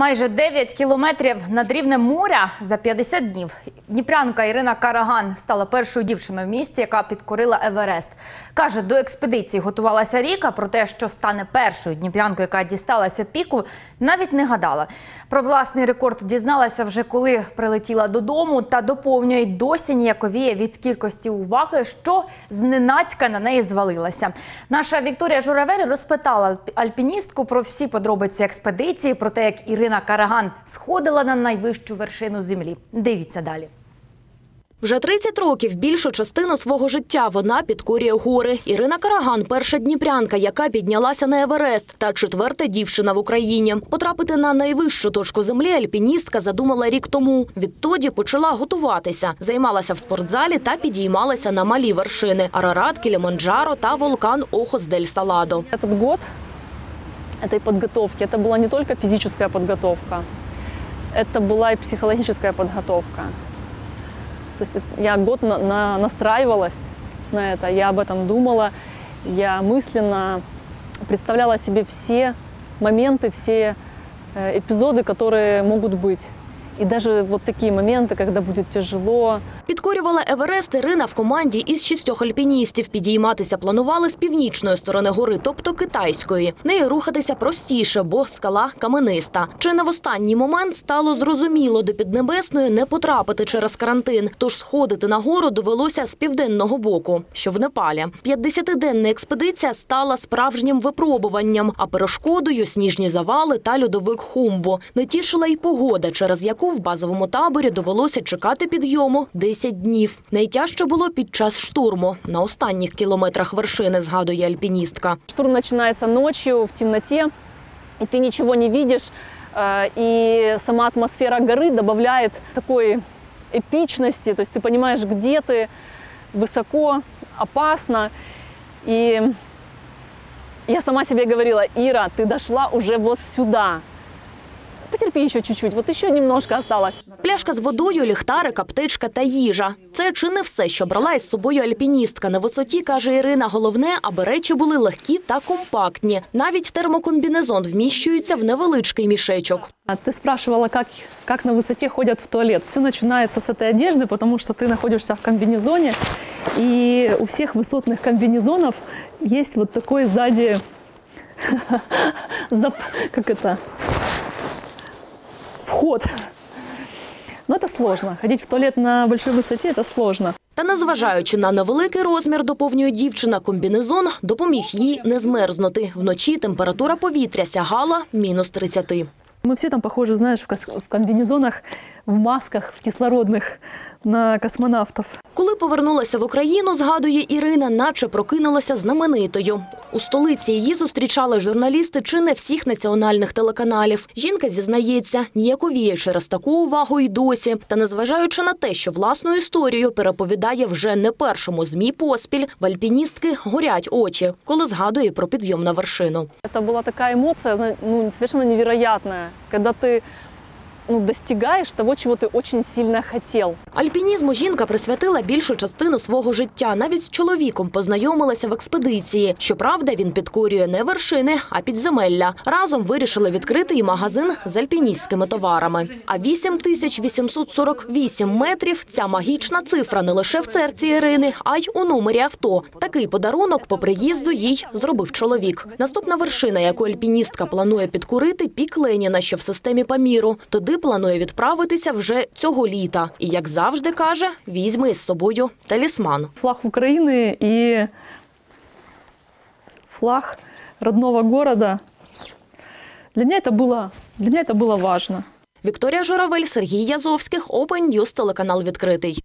Майже 9 кілометрів над рівнем моря за 50 днів. Дніпрянка Ірина Караган стала першою дівчиною в місті, яка підкорила Еверест. Каже, до експедиції готувалася рік, а про те, що стане першою дніпрянкою, яка дісталася піку, навіть не гадала. Про власний рекорд дізналася вже коли прилетіла додому та доповнює досі ніяковіє від кількості уваги, що зненацька на неї звалилася. Наша Вікторія Журавель розпитала альпіністку про всі подробиці експедиції, про те, як Ірина Караган сходила на найвищу вершину землі. Дивіться далі. Вже 30 років більшу частину свого життя вона підкорює гори. Ірина Караган – перша дніпрянка, яка піднялася на Еверест, та четверта дівчина в Україні. Потрапити на найвищу точку землі альпіністка задумала рік тому. Відтоді почала готуватися, займалася в спортзалі та підіймалася на малі вершини – Арарат, Кіліманджаро та вулкан Охос-дель-Саладо. Этот год этой подготовки, это была не только физическая подготовка, это была и психологическая подготовка. То есть я год на- на- настраивалась на это, я об этом думала, я мысленно представляла себе все моменты, все э, эпизоды, которые могут быть. И даже вот такие моменты, когда будет тяжело, Підкорювала Еверест Ірина в команді із шістьох альпіністів. Підійматися планували з північної сторони гори, тобто китайської. Нею рухатися простіше, бо скала камениста. Чи не в останній момент стало зрозуміло, до Піднебесної не потрапити через карантин, тож сходити на гору довелося з південного боку, що в Непалі. 50-денна експедиція стала справжнім випробуванням, а перешкодою сніжні завали та льодовик Хумбо. Не тішила й погода, через яку в базовому таборі довелося чекати підйому 10 днів. Найтяжче було під час штурму на останніх кілометрах вершини, згадує альпіністка. Штурм начинается ночью в темноте, и ты ничего не видишь, э, и сама атмосфера горы добавляет такой эпичности, то есть ты понимаешь, где ты, высоко, опасно. И я сама себе говорила, Ира, ты дошла уже вот сюда. Потерпи еще чуть-чуть, вот еще немножко осталось. Пляшка з водою, ліхтарик, аптечка та їжа. Це чи не все, що брала із собою альпіністка. На висоті, каже Ірина, головне, аби речі були легкі та компактні. Навіть термокомбінезон вміщується в невеличкий мішечок. А Ты спрашивала, как, как на высоте ходят в туалет. Все начинается с этой одежды, потому что ты находишься в комбинезоне. И у всех высотных комбинезонов есть вот такой сзади, зап- как это, вход. Но это сложно. Ходить в туалет на большой высоте – это сложно. Та незважаючи на невеликий розмір, доповнює дівчина, комбінезон допоміг їй не змерзнути. Вночі температура повітря сягала мінус 30. Мы все там похожи, знаешь, в кос- в комбинезонах, в масках, в кислородных на космонавтов. Коли повернулася в Україну, згадує Ірина, наче прокинулася знаменитою. У столиці її зустрічали журналісти чи не всіх національних телеканалів. Жінка зізнається, ніяковіє через таку увагу й досі. Та незважаючи на те, що власну історію переповідає вже не першому змі поспіль, в альпіністки горять очі, коли згадує про підйом на вершину. Это была такая эмоция, зна- ну, совершенно невероятная, когда ты ну, достигаешь того, чего ты очень сильно хотел. Альпінізму жінка присвятила більшу частину свого життя. Навіть з чоловіком познайомилася в експедиції. Щоправда, він підкорює не вершини, а підземелля. Разом вирішили відкрити і магазин з альпіністськими товарами. А 8848 метрів – ця магічна цифра не лише в серці Ірини, а й у номері авто. Такий подарунок по приїзду їй зробив чоловік. Наступна вершина, яку альпіністка планує підкорити – пік Леніна, що в системі Паміру. Туди планує відправитися вже цього літа. І, як завжди каже, візьме із собою талісман. Флаг Украины и флаг родного города. Для меня это было, для меня это было важно. Вікторія Журавель, Сергій Язовських, Open News, телеканал відкритий.